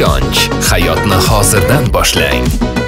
Ishonch hayotni hozirdan boshlang.